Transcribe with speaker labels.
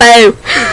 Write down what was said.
Speaker 1: 哎！